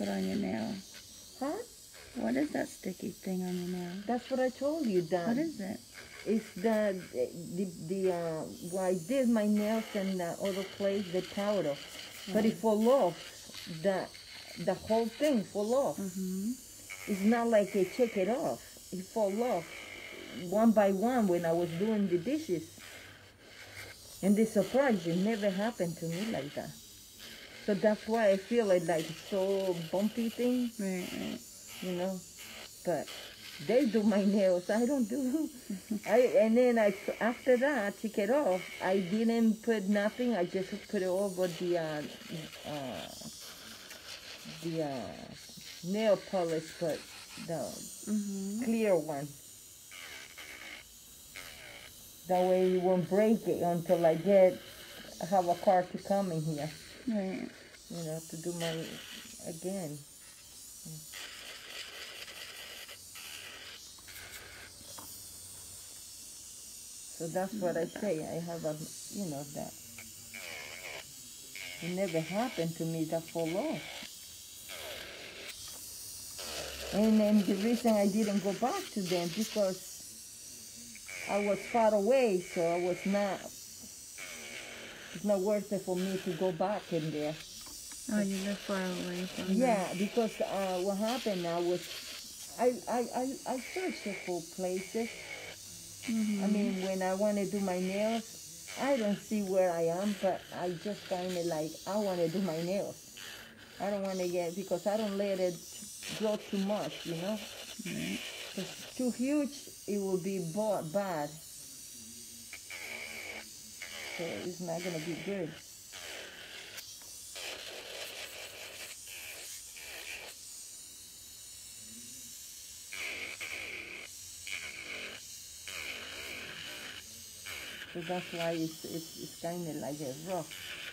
put on your nail? Huh? What is that sticky thing on your nail? That's what I told you, that What is it? it's the the the uh well, I did my nails and the other place the powder, but it fall off. The the whole thing fall off. Mm-hmm. It's not like I check it off. It fall off one by one when I was doing the dishes. And the surprise, it never happened to me like that. So that's why I feel like like so bumpy thing, Right, right. you know. But they do my nails. I don't do. I and then I after that I took it off. I didn't put nothing. I just put it over the uh, uh, the uh, nail polish, but the Mm-hmm. clear one. That way you won't break it until I get have a car to come in here, Right. You know, to do my again. So that's what I say. I have a, you know, that. It never happened to me that fall off. And then the reason I didn't go back to them because I was far away, so I was not. It's not worth it for me to go back in there. Oh, you live far away from Yeah, because uh, what happened? now was, I I I, I searched for places. Mm-hmm. I mean, when I want to do my nails, I don't see where I am, but I just kind of like I want to do my nails. I don't want to get because I don't let it grow too much, you know. Right. If it's too huge, it will be bad. So it's not gonna be good. So that's why it's it's, it's kind of like a rough.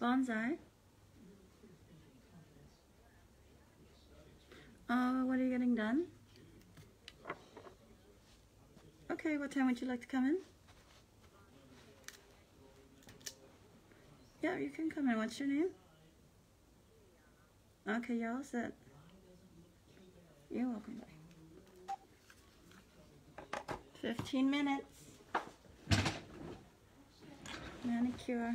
Bonsai. Uh, what are you getting done? Okay, what time would you like to come in? Yeah, you can come in. What's your name? Okay, you're all set. You're welcome. Bye. 15 minutes. Manicure.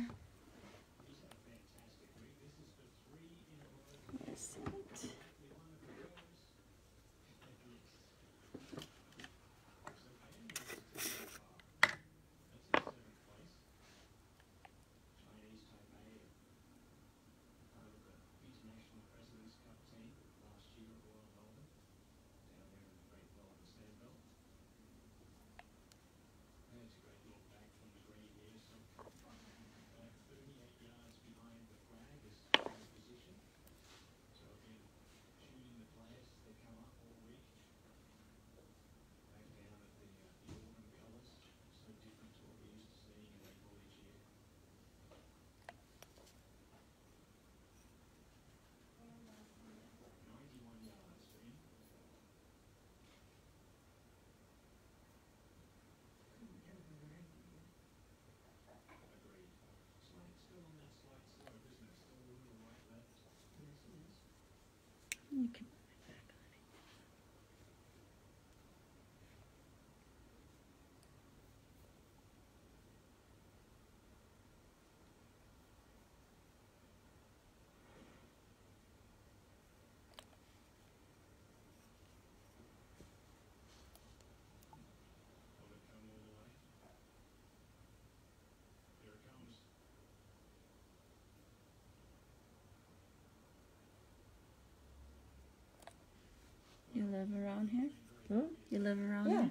Live around here? Hmm? You live around Yeah. here?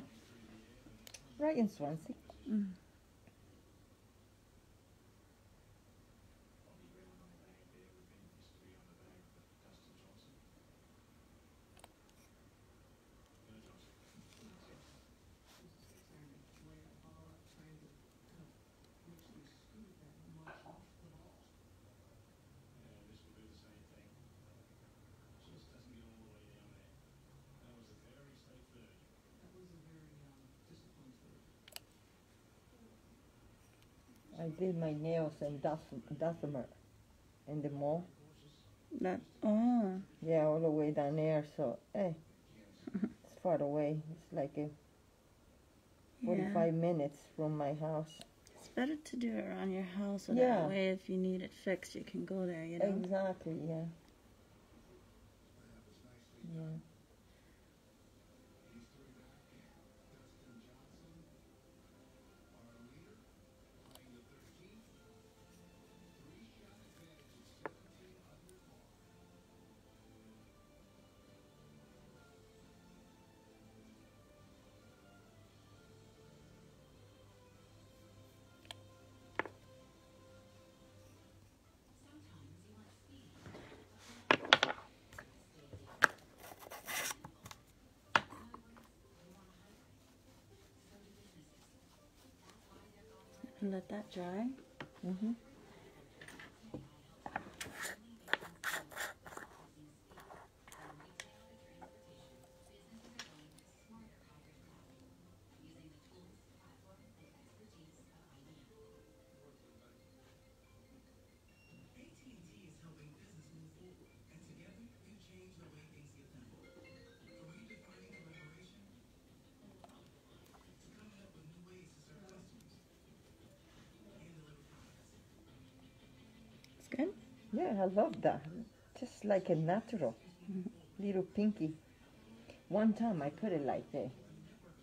Right in Swansea. Mm. I did my nails and Dus- Dussemer in the mall. That oh. Yeah, all the way down there. So, hey, eh. it's far away. It's like a Yeah. 45 minutes from my house. It's better to do it around your house so Yeah. that way if you need it fixed you can go there, you know? Exactly, yeah. Yeah. And let that dry. Mm-hmm. It's Yeah, I love that. Just like a natural. Little pinky. One time I put it like that.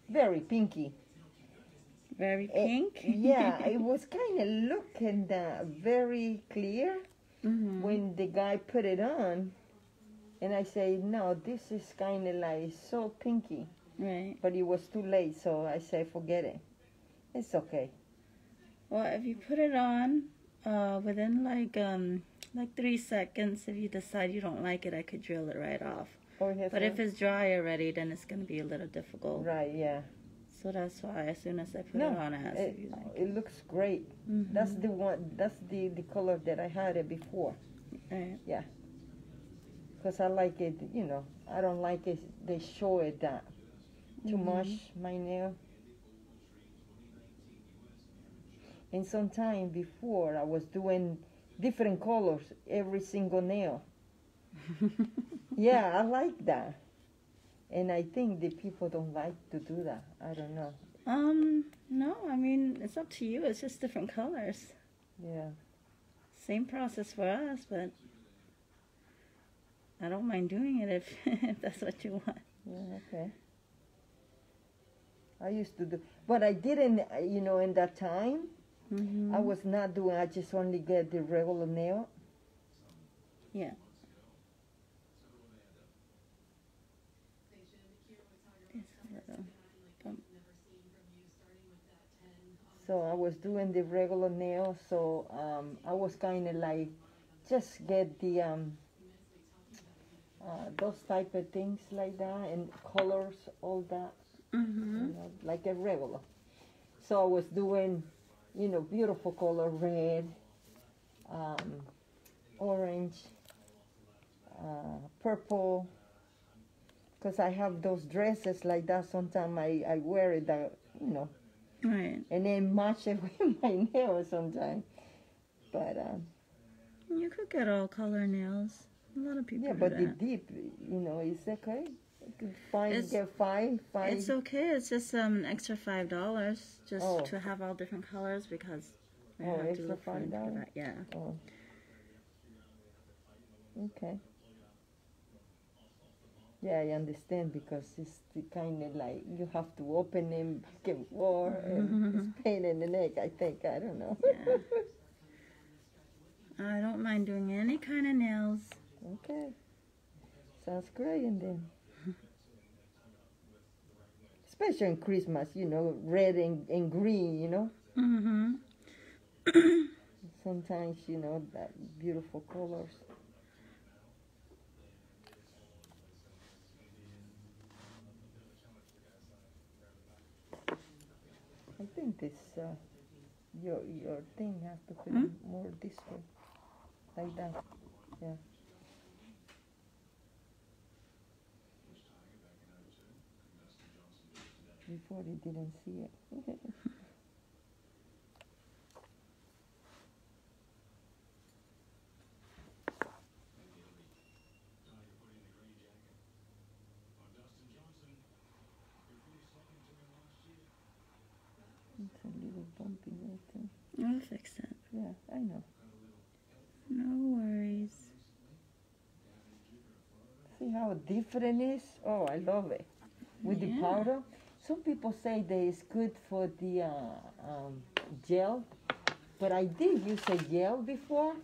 Very pinky. Very Eh, pink. yeah, it was kind of looking uh, very clear hmm when the guy put it on. And I say, no, this is kind of like so pinky. Right. But it was too late, so I say, forget it. It's okay. Well, if you put it on, uh, within like um like three seconds, if you decide you don't like it, I could drill it right off. Oh, yes, But if it's dry already, then it's gonna be a little difficult. Right, yeah. So that's why as soon as I put No, it on, it has it, to be like. it looks great. Mhm. That's the one. That's the the color that I had it before. Right. Cause I like it. You know, I don't like it. They show it that too Mhm. much. My nail. And sometime before I was doing different colors every single nail. Yeah, I like that. And I think the people don't like to do that. I don't know. Um, no, I mean it's up to you. It's just different colors. Yeah. Same process for us, but I don't mind doing it if, if that's what you want. Yeah, okay. I used to do, but I didn't, uh, you know, in that time, Mm-hmm. I was not doing, I just only get the regular nail. Yeah. It's a little- So I was doing the regular nail, so um, I was kind of like, just get the, um, uh, those type of things like that, and colors, all that, Mm-hmm. you know, like a regular. So I was doing, you know, beautiful color, red, um, orange, uh, purple. Because I have those dresses like that. Sometimes I, I wear it, that, you know, Right. and then match it with my nails sometimes. But um, You could get all color nails. A lot of people yeah, but the deep, you know, is okay. Find It's- get five, five. It's okay. It's just um an extra five dollars just Oh. to have all different colors because we Oh, have to look for it for $5? that. Yeah. Oh. Okay. Yeah, I understand because it's the kind of like you have to open them back and forth and it's pain in the neck. I think I don't know. Yeah. I don't mind doing any kind of nails. okay, sounds great. And then especially in Christmas, you know, red and, and green, you know. Mm-hmm. Sometimes, you know, that beautiful colors. I think this uh, your your thing has to put Hmm? more this way, like that. Yeah. Before he didn't see it. it's a little bumpy right there. I'll fix it. Yeah, I know. No worries. See how different it is? Oh, I love it. With the powder. Some people say that it's good for the uh, um, gel, but I did use a gel before,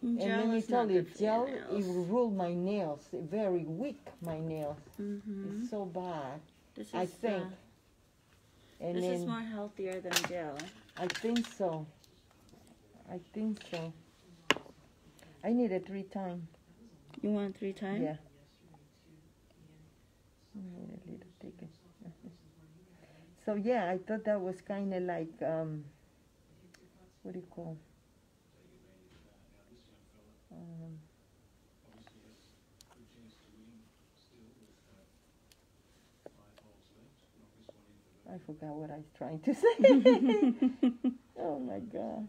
and Gel let me is tell you, good for your gel it will rule my nails, very weak my nails. Mhm. It's so bad. This is I think. uh, And this then is more healthier than gel. I think so. I think so. I need it three times. You want three times? Yeah. I need a little thicker. So yeah, I thought that was kind of like um, what do you call? Um, I forgot what I was trying to say. oh my god.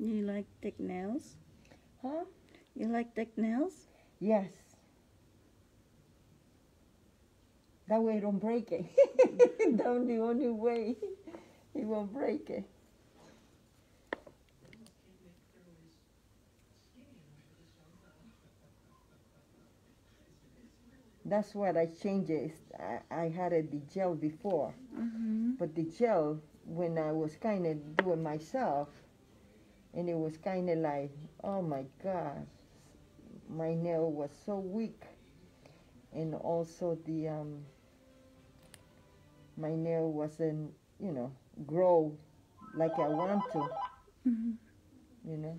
You like thick nails? Huh? You like thick nails? Yes. That way it don't break it. That's the only way it won't break it. That's what I changed it. I, I had it the gel before, Mm-hmm. but the gel when I was kind of doing myself, and it was kind of like, oh my God, my nail was so weak, and also the um, my nail wasn't, you know, grow like I want to, Mm-hmm. you know.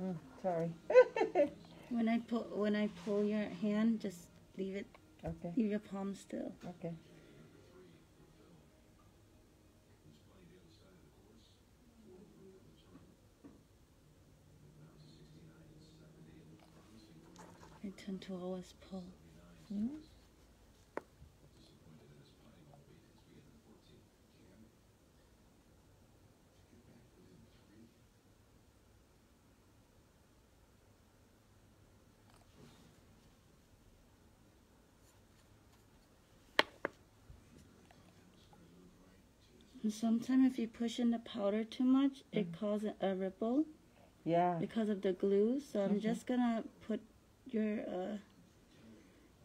Mm, sorry. When I pull when I pull your hand, just leave it okay, leave your palm still. okay. I tend to always pull. Mm. And sometimes if you push in the powder too much, it causes a ripple Yeah. because of the glue. So I'm just gonna put your uh,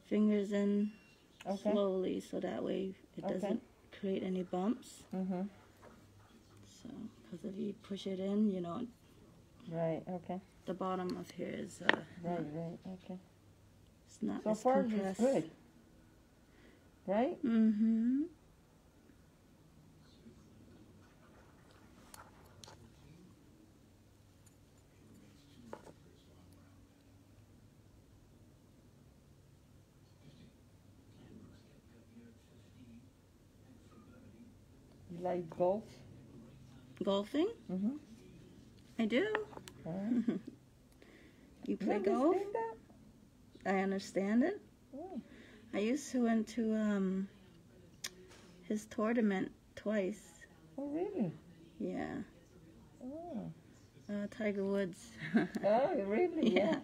fingers in Okay. slowly, so that way it Okay. doesn't create any bumps. Mm hmm So because if you push it in, you know Right. Okay. the bottom of here is uh, Right. Right. Okay. it's not So far, compressed. it's good. Right. Mm-hmm. You like golf? Golfing? Mhm. I do. Right. you play You golf? I understand it. Oh. I used to went to um his tournament twice. oh, really? Yeah. Oh. Uh, Tiger Woods. Oh, really? yeah.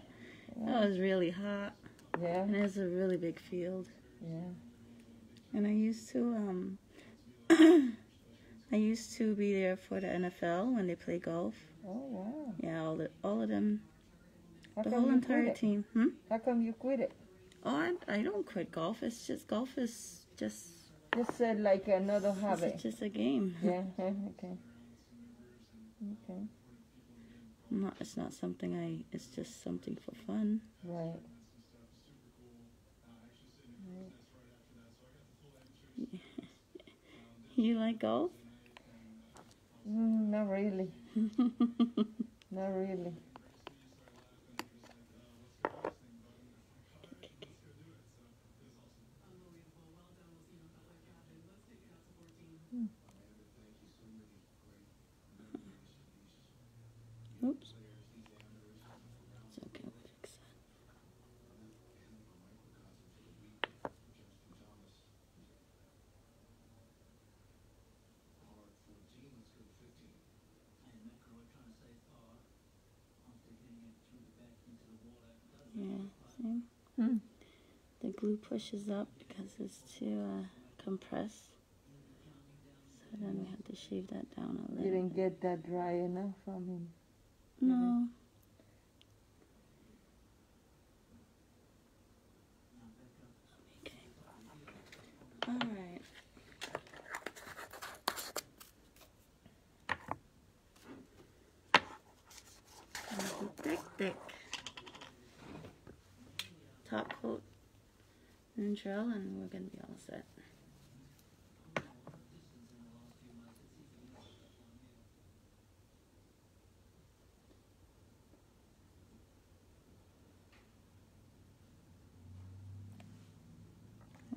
That was really hot. Yeah. And it's a really big field. Yeah. And I used to um I used to be there for the NFL when they play golf. Oh, wow. Yeah, all the, all of them, How the whole entire team. Hmm? How come you quit it? Oh, I, I don't quit golf. It's just golf is just Just said like another hobby. it's just a game. Yeah. Okay. Okay. Not it's not something I. It's just something for fun. Right. You like golf? Mm, not really. Not really. Oops. It's okay. We'll fix that. Yeah, see? Hmm. The glue pushes up because it's too uh, compressed. So then we have to shave that down a little. You didn't get that dry enough from him. No. Okay. All right. Make it thick, thick. Top coat and and we're gonna be all set.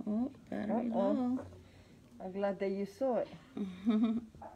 Oh, battery Uh-oh. low. I'm glad that you saw it.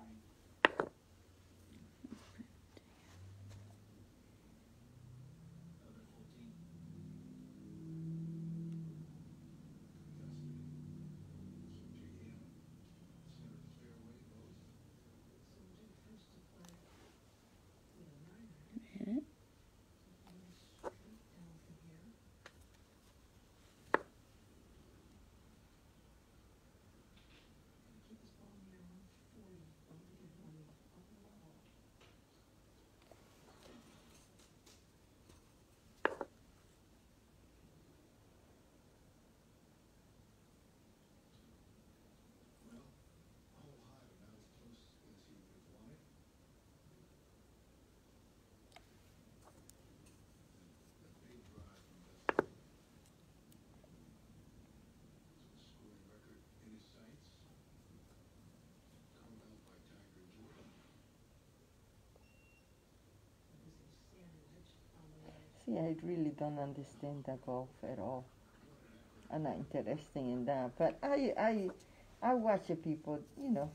See, I really don't understand the golf at all. I'm not interested in that, but I I I watch the people, you know.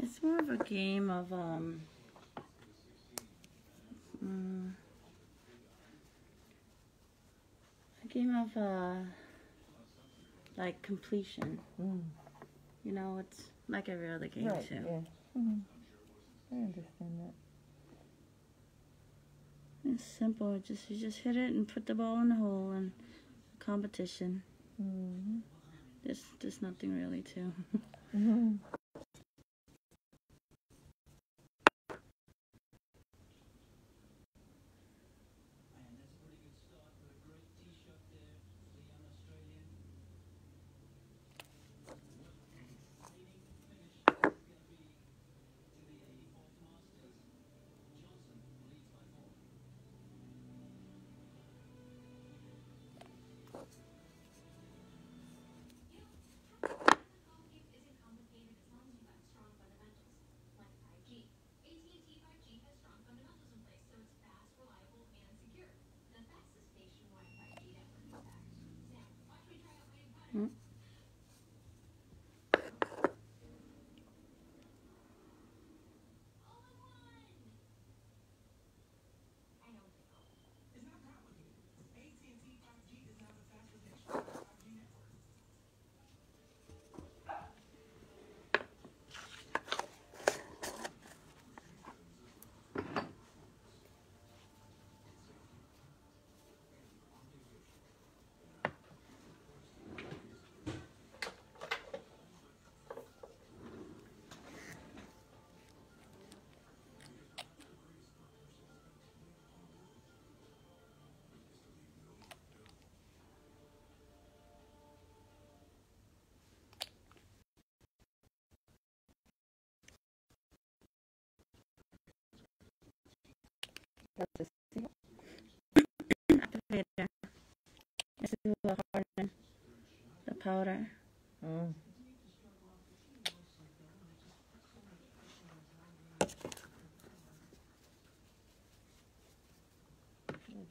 It's more of a game of um. mm, a game of uh, like completion. Mm. You know, it's like every other game Right, too. yeah. Mhm. I understand that. It's simple. It Just you just hit it and put the ball in the hole and competition. hmm There's there's nothing really to. hmm isn't complicated as long as you've got strong fundamentals, like 5G. AT&T 5G has strong fundamentals in place, so it's fast, reliable, and secure. The fastest nationwide 5G network, in fact. Sam, watch me try out my new Hmm. product. All in one! I know, Pickle. That's the. Activator. This is the harden. The powder. Mm.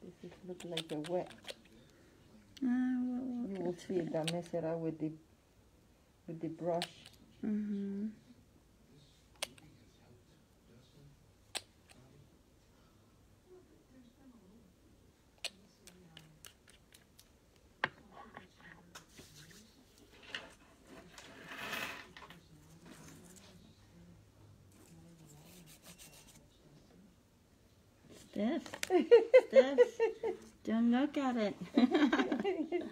This is look like a wet. Uh, we'll, we'll You will see. I mess it up with the with the brush. Mm-hmm. Stiff. Stiff. Don't look at it.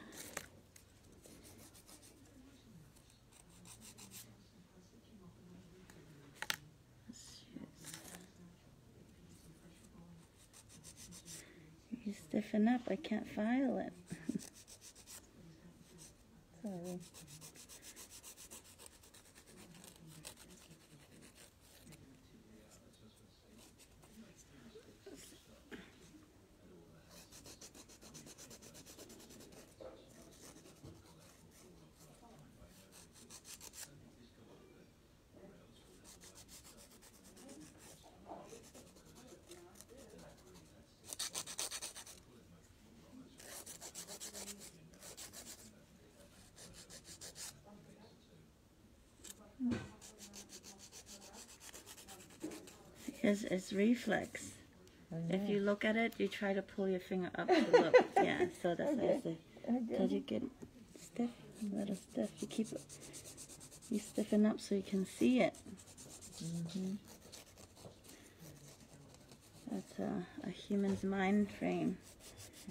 You stiffen up. I can't file it. Sorry. It's, it's reflex. I If you look at it, you try to pull your finger up to look. yeah, so that's I say. I get you get stiff, a little stiff. You keep it, you stiffen up so you can see it. Mhm. That's a, a human's mind frame.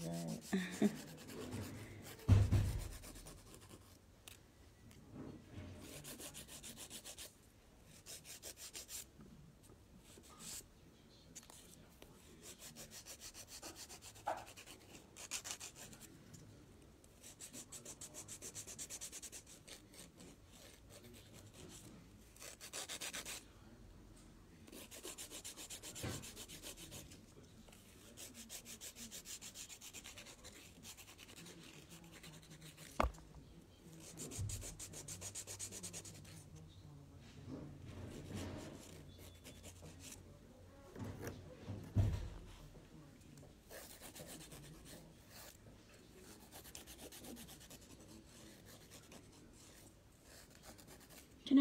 Right.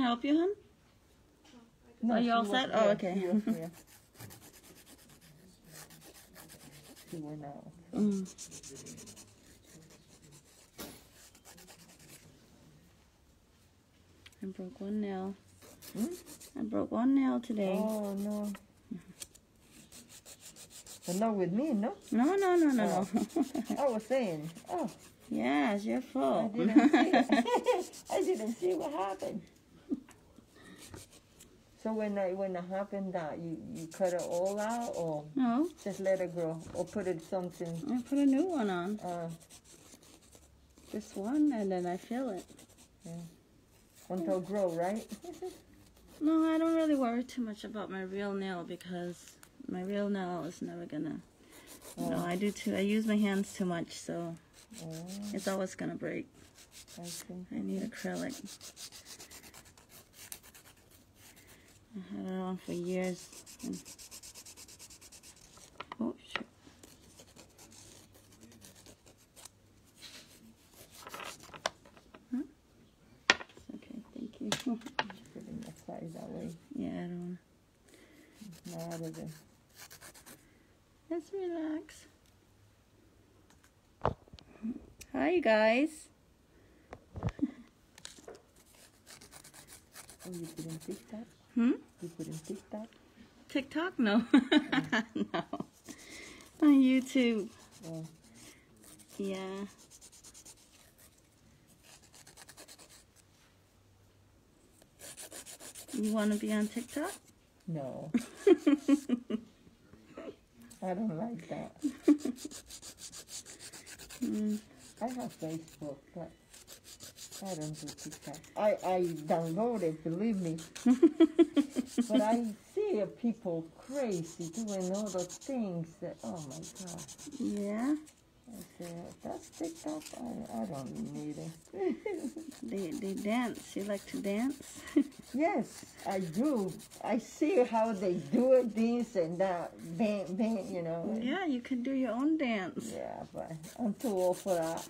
I help you, hon? No, Are you all set? Oh, okay. She was there. She went out. Mm. I broke one nail. Hmm? I broke one nail today. Oh no. But not with me, no? No, no, no, no, no. I was saying, oh, yeah, it's your I didn't see. I didn't see what happened. So when I, when it happened, that you, you cut it all out or no, just let it grow or put it something, I put a new one on. uh, This one, and then I fill it. Yeah. until it grow, right? No, I don't really worry too much about my real nail because my real nail is never gonna. No, Oh. I do too. I use my hands too much, so Oh, it's always gonna break. I. I need acrylic. I had it on for years. And... Oh shoot! Huh? Okay, thank you. Put it aside that way. yeah, I don't. Now out of Let's relax. Hi, you guys. Oh, you in TikTok? Hmm? You put in TikTok? TikTok? No. no. On YouTube. Oh, Yeah. You want to be on TikTok? no. I don't like that. Mm. I have Facebook, but I don't do TikTok. I, I download it, believe me. but I see people crazy doing all the things that, oh my God. Yeah. I say, that's TikTok? I, I don't need it. They they dance. You like to dance? yes, I do. I see how they do it, this and that, bang, bang, you know. yeah, you can do your own dance. Yeah, but I'm too old for that.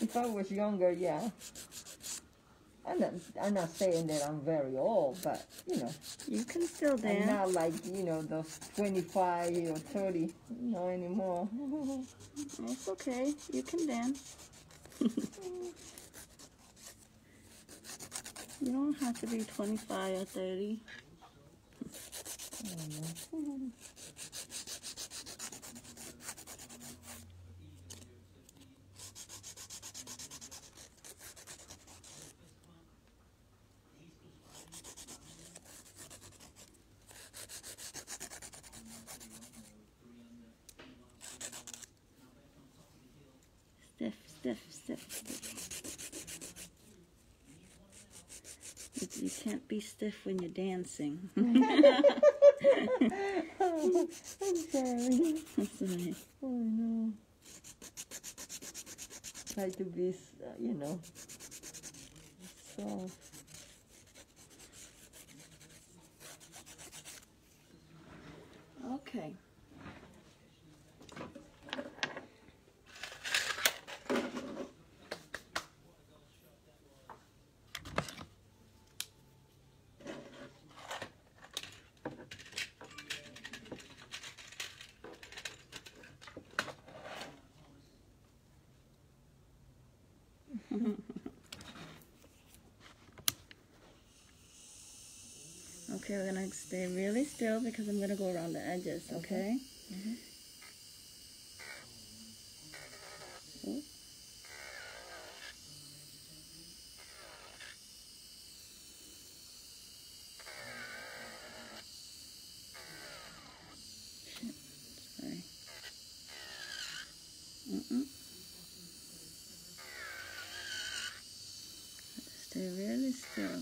If I was younger, yeah. I'm not, I'm not saying that I'm very old, but, you know, You can still dance. I'm not like, you know, those 25 or 30, no anymore. It's okay. You can dance. you don't have to be 25 or 30. Stiff, stiff, stiff. You, can't be stiff when you're dancing. I'm sorry. That's all right. Oh, no. Try to be, uh, you know, soft. Okay, we're gonna stay really still because I'm gonna go around the edges, mm-hmm. okay? Oh. Shit, sorry. Mm-mm. Stay really still.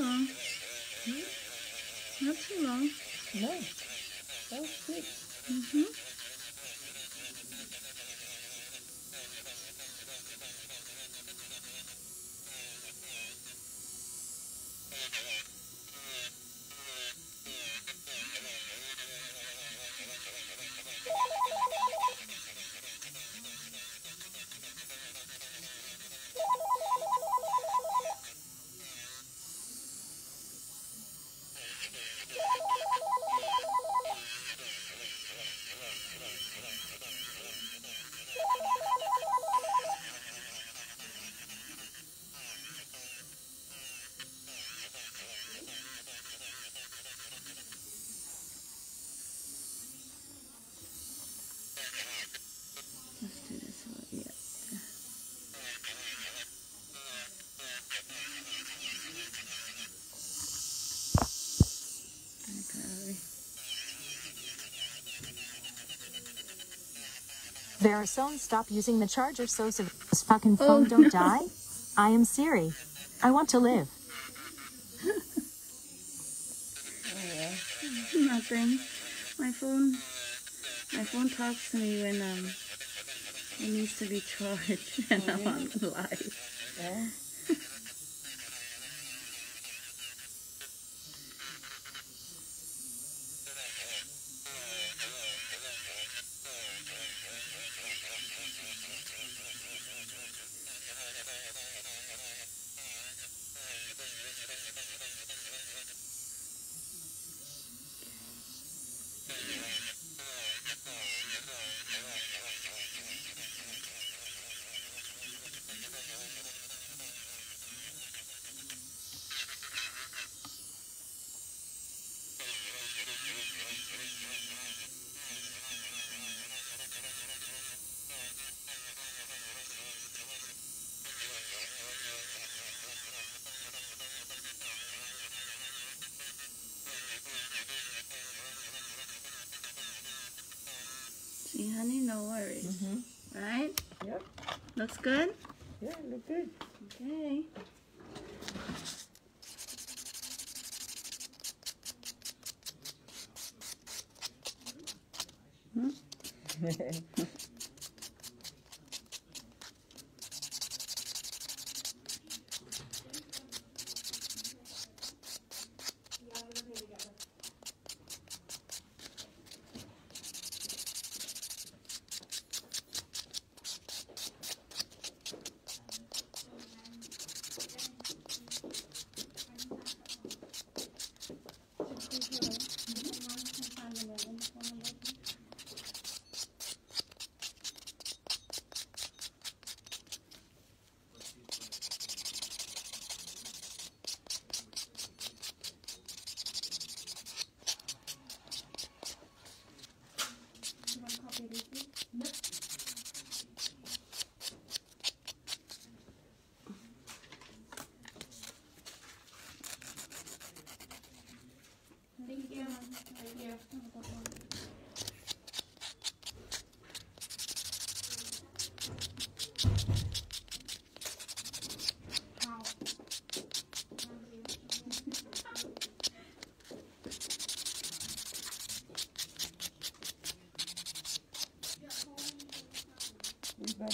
Long. Not too long. No. That was quick. Mm-hmm. Verizon, stop using the charger so this fucking phone don't die. I am Siri. I want to live. Nothing. My phone, my phone talks to me when um it needs to be charged and I'm on live. Yeah. See, honey, no worries. Mhm. Right? Yep. Looks good. Yeah,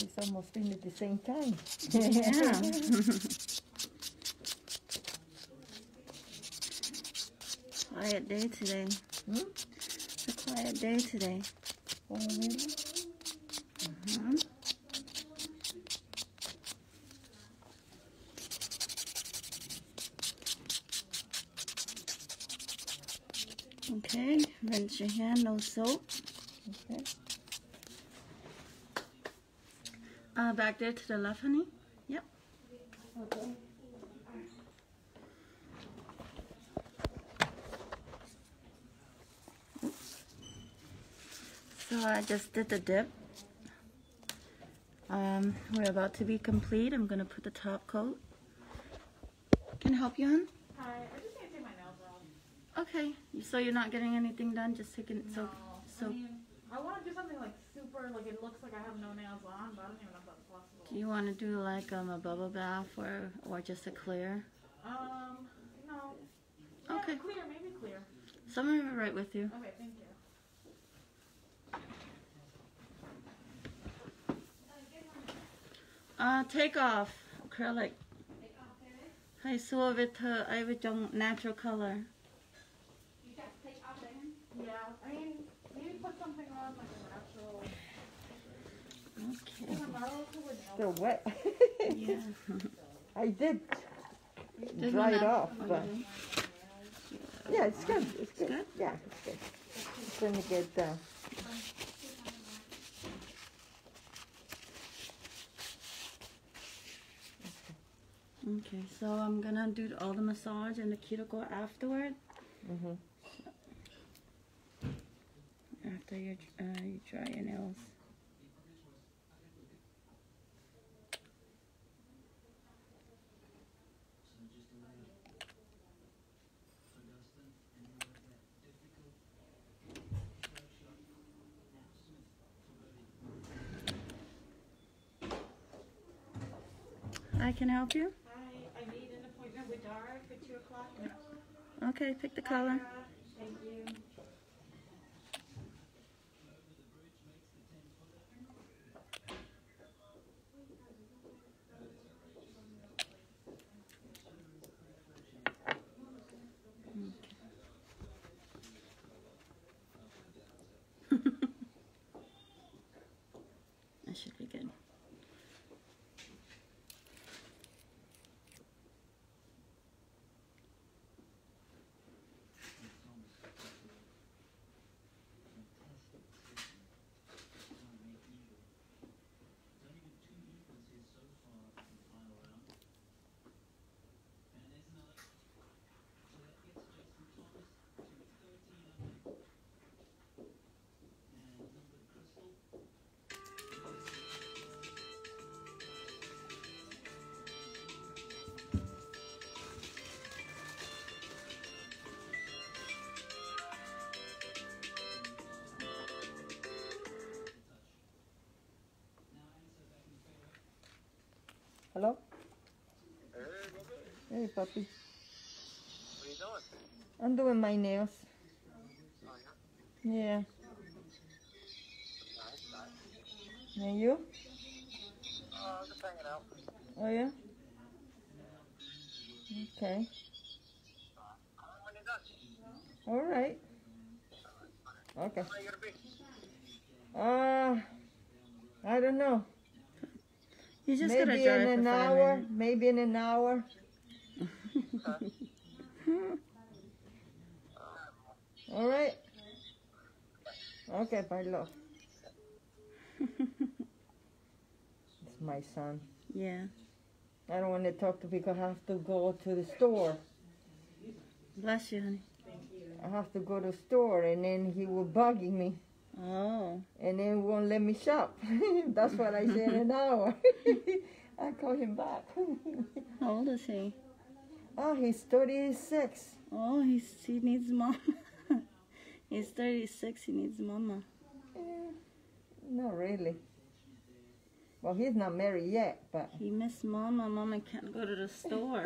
Everybody's almost in at the same time. Yeah. quiet day today. Hmm? It's a quiet day today. Oh, really? hmm Okay, rinse your hand, no soap. Okay. Uh, back there to the left, honey. Yep. Okay. So I just did the dip. Um, we're about to be complete. I'm gonna put the top coat. Can I help you, hon? Hi, I just need to take my nails off. Okay. So you're not getting anything done, just taking it. So, no, so I mean, I want to do something like super, like it looks like I have no nails on, but I don't even know if that's possible. Do you want to do like um a bubble bath or or just a clear? Um, no, Okay. Clear, maybe clear. Someone right with you. Okay, thank you. Uh, take off acrylic. Hãy xua với thơ ai với trong natural color. You can't take off then? Yeah, I mean, maybe put something on like a natural. Okay. Because I'm not all covered nails. So wet. Yeah. I did Doesn't dry it off, but Okay. yeah, it's good. It's good. good? Yeah, it's good. It's gonna get. Uh, Okay, so I'm gonna do all the massage and the cuticle afterward. mhm. After you, uh, you dry your nails. I can help you. I, I need an appointment with Dara for 2 o'clock. Okay, pick the color. Uh, Hello. Hey, puppy. What are you doing? I'm doing my nails. Oh, yeah. Yeah. Nice, nice. And you? Uh, just hanging out. Oh yeah. Okay. Call me when you're done. All right. Okay. Where are you gonna be? Uh, I don't know. You just maybe in an hour. minutes. Maybe in an hour. All right. Okay, bye, love. It's my son. yeah. I don't want to talk to because I have to go to the store. Bless you, honey. I have to go to the store, and then he will bugging me, Oh. and then won't let me shop. That's what I said. An hour. I call him back. How old is he? oh, he's thirty-six. Oh, he's, he needs mama. he's 36, he needs mama. Eh, not really. Well, he's not married yet, but He miss mama. Mama can't go to the store.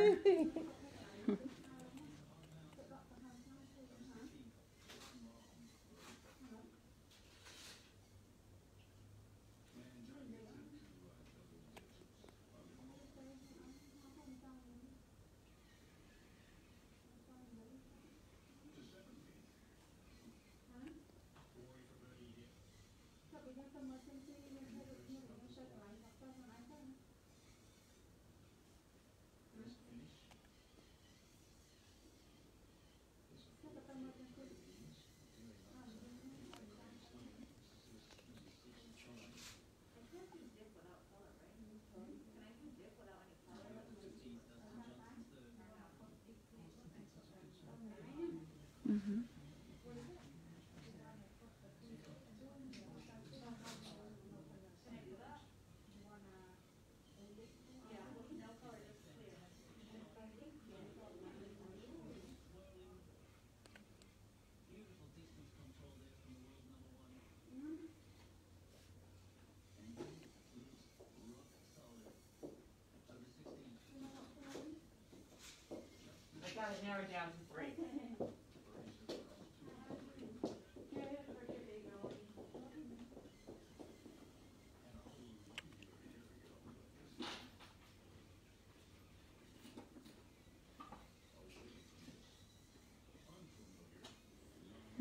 I got right down to three.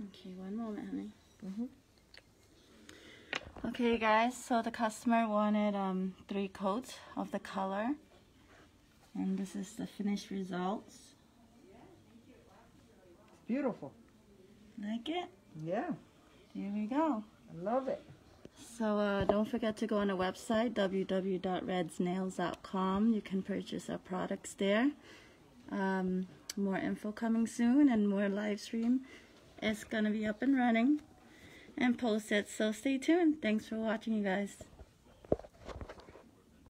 Okay, one moment, honey. Mhm. Okay, guys. So the customer wanted um three coats of the color, and this is the finished results. Beautiful. Like it? Yeah, Here we go. I love it. So uh, don't forget to go on the website www.redznails.com. You can purchase our products there. Um, more info coming soon and more live stream. It's gonna be up and running and posted. So stay tuned. Thanks for watching, you guys.